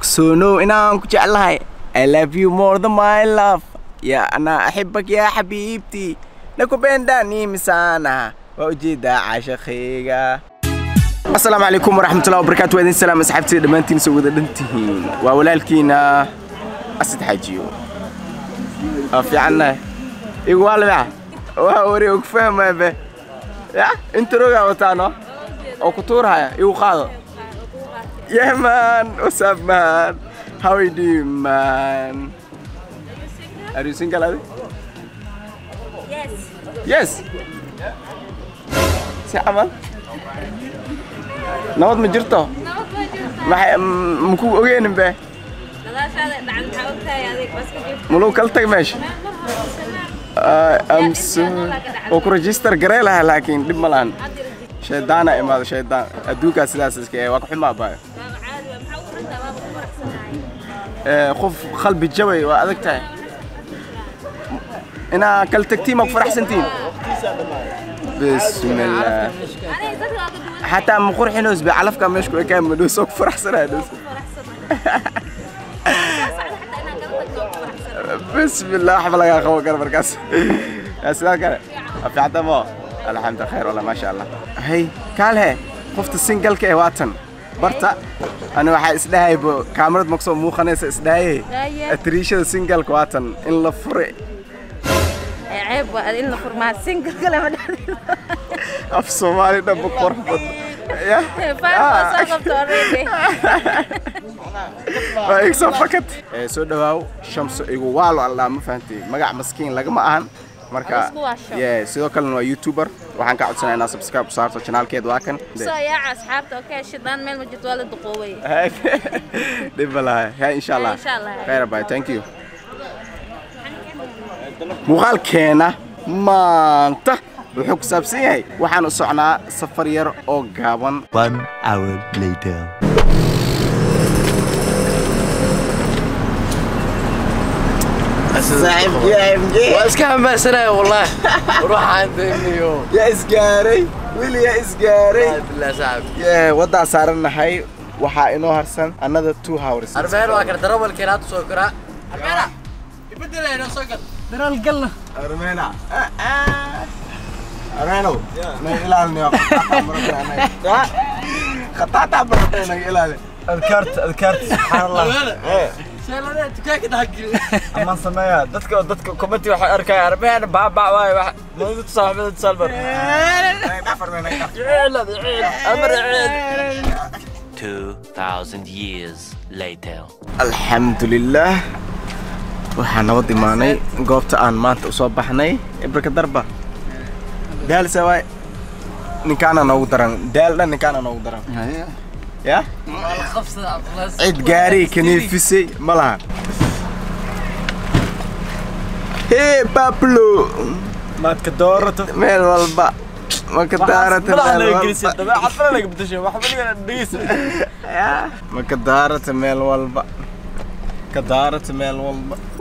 ogsoonow inaan ku jeclahay I love you more than my love. Ya ana axibak yaa xabiibtii nakubendani misaana waa u jeedaa caashaqayga asalaamu calaykum waraxmatullahi wabarakaatu waa idin salaam asxaabtii dhammaantiin soo wada dhantihiin waa walaalkiina asid xaajiyo waa fiicannahay igu waa libax waa wari og fahmaya be ya intarogaa wataano? Oo ku tuurhaya igu qaado Yeah, man. What's up, man? How are you doing, man? Are you single, Abby? Yes. Yes. سي عمل نوض ما جرته نوض ما جرته ما مكو اوغين به ملو كلتك ماشي امس وكو ريجستر لكن دب ملان شيطان امال شيطان ادوكا سلاسسك واك حما باي آه، خوف خلبي جوي وهذاك تاعي. أنا كل تكتيمك فرح سنتين. بسم الله. حتى مخور حنوز بعلف كم يشكو كم دوسوك فرح سنة بسم الله احب لك يا اخو كرم الكاس. يا سلام كرم. في الحمد لله خير والله ما شاء الله. هي قال هي خفت السنجل كي واتن. Barta. Ani waxaa isdhahaybo kaamarad makusoo muuqanaysa isdhahaye Haye. atriishada singalka waatan in la fure. Af soomaali dhanba qurux badna ya? Faan waa soo fakat ee soo dhawaaw shamso igu waalo aldhaa ma fahantay magac maskiin lagama ahan marka sidoo kalena waa youtuber. Waxaan kaa codsanaa inaad subscribe u saarto janaalkeed waa kan. Soo yaaca asxaabta okay shidaan meel ma jirto waa la duqoobay. dhib ma laha. Ya insha allah khayr bye thank you. Muuqaalkeena maanta. Wuxuu ku saabsan yahay waxaan u socnaa safar yar oo gaaban يا أم جي. واسكان بسره والله. روح عند يا اسقاري ويلي صارنا حي وحا انه هرسن. انذر تو هاورز ارمير واكر درب الكيرات سوكرا ارمينا آه، آه. أرمينو. ما يلالني خطأت آه. أذكرت أذكرت. سبحان الله. Amaan sameeya dadka dadka commenti waxay arkaya arbeen baabaa waay wax mawdu saaxiibada salbar amar ciid 2,000 years later. Alxamdulillaah. Waxaa nabad imaanay goobta aan maanta u soo baxnay ibrika darba. Daalsa waay. Ninkaana noogu daran. Daal dhan ninkaana noogu daran. Ya? cid gaari kaniifisay ma laha hee bablo maadka doorato meel walba ma ka daarata meel walba dabeecad fara naga bedeshay wax waliga dhegeysa ma ka daarata meel walba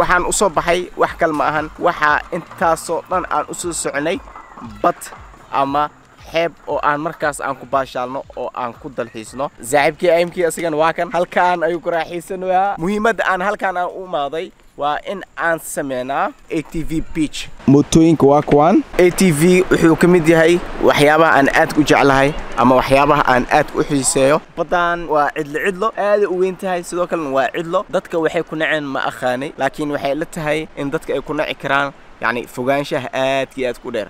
waxaan u soo baxay wax kale ma ahan. Waxaa intaasoo dhan aan u soo soconay bad ama xeeb oo aan markaas aan ku baashaalno oo aan ku dalxiisno. Saaxiibkii aymkii asigana waa kan. Halkaan ayuu ku raaxiisanayaa muhiimadda aan halkaan aan u imaaday waa in aan sameynaa a t v beach. Mootooyinka waa kuwaan? A t v wuxuu ka mid yahay waxyaabaha aan aad u jeclahay ama waxyaabaha aan aad u xiiseeyo. Baddaan waa cidlo cidlo aaday u weyn tahay sidoo kalena waa cidlo. Dadka waxay ku naceen ma aqaanay laakiin waxay la tahay in dadka ay ku naci karaan yacni fogaanshaha aadka iyo aadka u dheer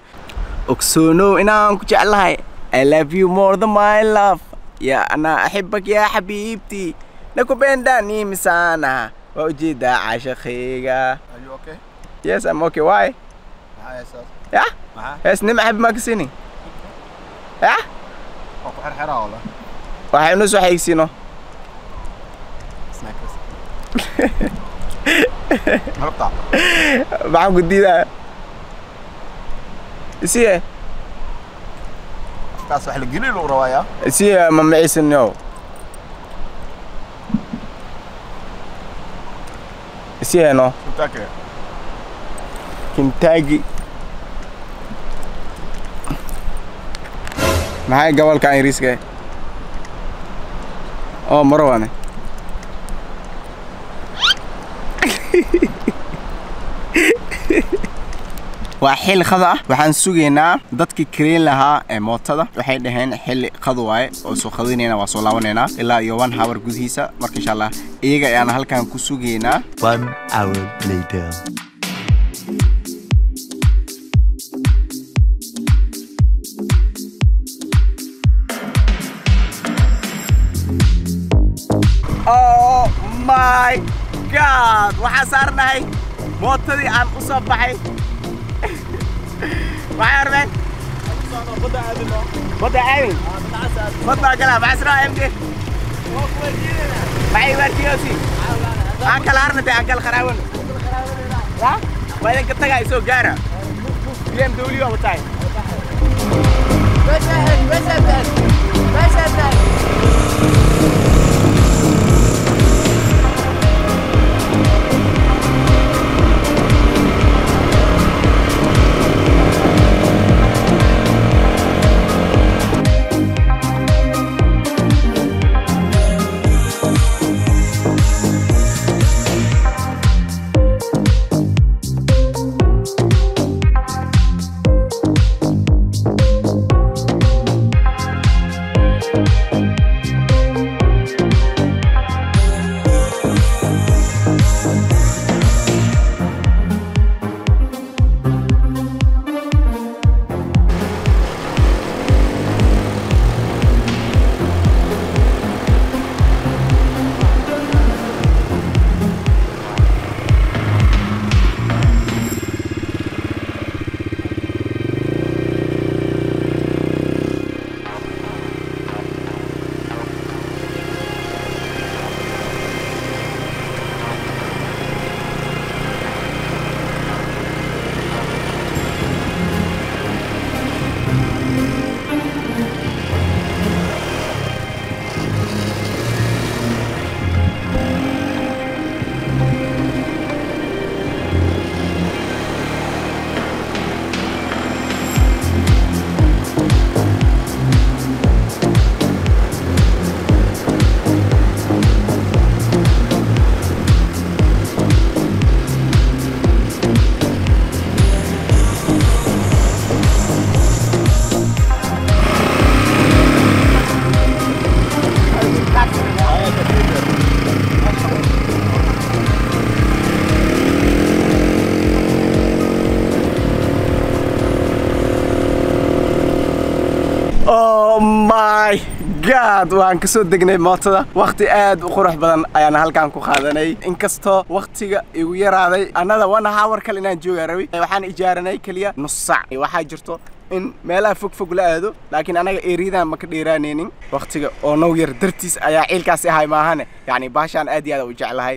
ogsoonow inaan ku jeclahay. I love you more than my love. Ya ana axibak yaa xabiibtii nakubendani misaana waa u jeedaa caashaqayga yes I'm okay. Why? Ya? Hees nim axib maa ka siini ya waxay noo soo xayigsiino maxaan ku diidaa isiye kaas wax la gelin lagu rawaaya isiye ma maciisanyo isiye no. Kentucky. Maxay gobolka ingiriiska oo maro waane waa xilli qada ah. Waxaan sugaynaa dadkii kareyn lahaa ee mootada. Waxay dhaheen xilli qado waaye oo soo qadinayna waa soo laabanaynaa ilaa iyo one hour gudihiisa. Marka insha allah iyaga ayaan halkan ku sugaynaa oh my god! Waxaan saarnahay mootadii aan u soo baxay معايا 40 خدها قابل خدها قابل خدها كده معايا سرعه ام دي معايا ورتيوسي اكل هرنتي اكل خراول لا وين كنت جاي سوق جاره بي ام دبليو ابو تاي بس بس بس بس my god waan ka soo degnay mootada. Waqti aad u qurux badan ayaan halkan ku qaadanay. Inkastoo waqtiga igu yaraaday annada one hour kale inaan joogaa rabi. Waxaan ijaaranay keliya nus sac waxaa jirto in meelaha fog fog la aado laakiin anaga eeriyadan ma ka dheeraanaynin waqtiga oo now yar dartiis ayaa ciilkaasi ahay maahane. Yacni baashaan aad iyo aad u jeclahay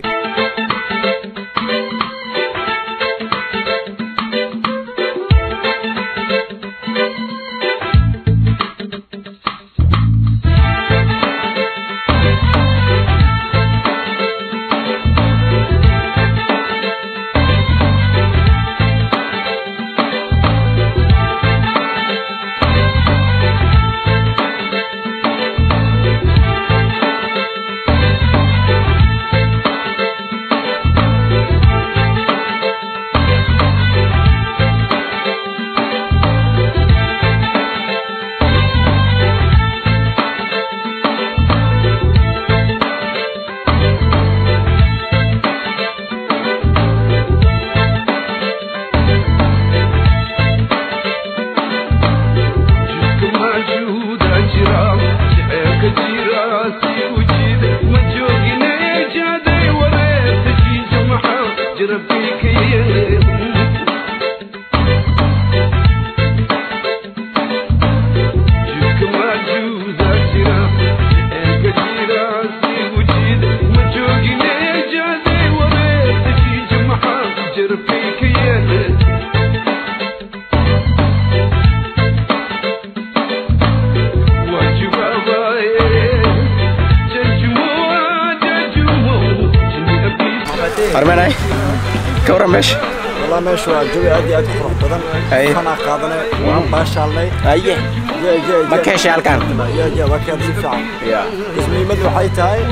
كورا ماشي. والله ماشي وجوي عادي عادي قروح بدن أيه أنا قادنا وأنا باشالني أيه جا جا ما كاش هالكان يا اي ما كان في فعل يا. اسمي مدو حيتاي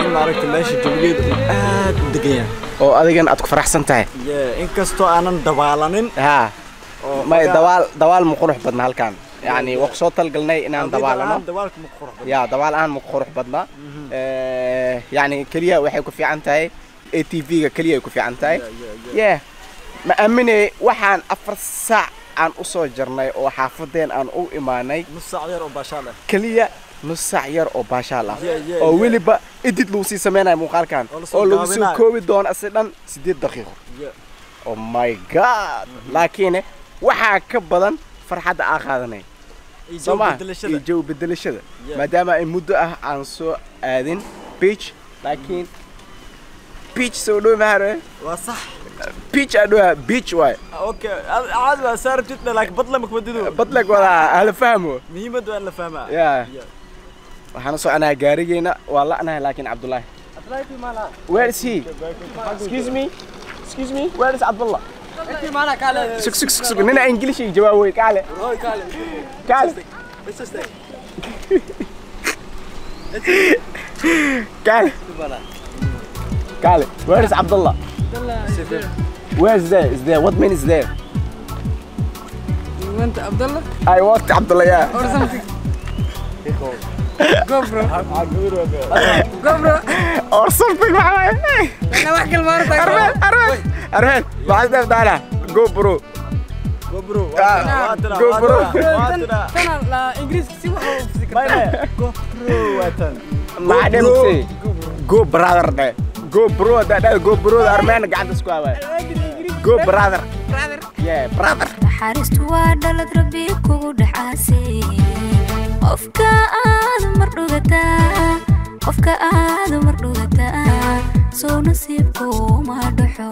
إن لارك ماشي جبليد آد دقيقة. oo adigana aad ku faraxsan tahay inkastoo أنا dabaalanin ها. ما دوال دوال ma qurux badna halkan يعني وقصو تلقلني إن أنا دوالنا يا دوال أنا مقرح بدنا. آه، يعني كلية وحي كفي عن تاي a t v-ga keliya ay ku fiican tahay yeah ma aaminay waxaan afar saac aan u soo jarnay oo xaafadeen aan u imaanay. Keliya nus saac yar oo baashaal ah oo weliba edit lagu sii samaynayo muuqaalkan. Oo lagu gaabinayo. koobi doono asi dhan sideed daqiiqo. Oh my god. Laakiin waxaa ka badan farxadda aan qaadanay. Iyo soo jawi ma bedelashada. maadaama ay muddo ah aan soo aadin beach laakiin بيتش سودو مهر وصح. بيتش ادوها بيتش واي أوكي عاد صار جتنا لك بطلمك بددو بطلك ولا هل فهمه. مين بدو هل فهمها يا waxaan soo anahay gaarigeena waa la'nahay laakiin Cabdullaahi Where is he? Excuse me. Excuse me. Where is Abdullah? أنت معنا كاله سك سك سك سك نينا انجليزي جوابي كاله روي كاله كاله بس استنى كاله kaale where is abdullah where is there is there what mean is there? You want Abdullah I want Abdullah yeah. or something? Go bro. Go bro. or something maxaa Ana wax kale ma aragtay. Arman Arman Arman maxaa daf daala go bro Go bro. Ah, waa tira, go waa bro. tira, waa tira. Tana la Ingiriiska si wax Go bro dhim say go bro da da go bro Arman gacanta isku hawaay go brother. Brother. yeah brother. Naxariistu waa dhalad rabbi kugu dhacaasay qofka aad mar dhugataa qofka aad mar dhugataa soo nasiibku ma dhaxo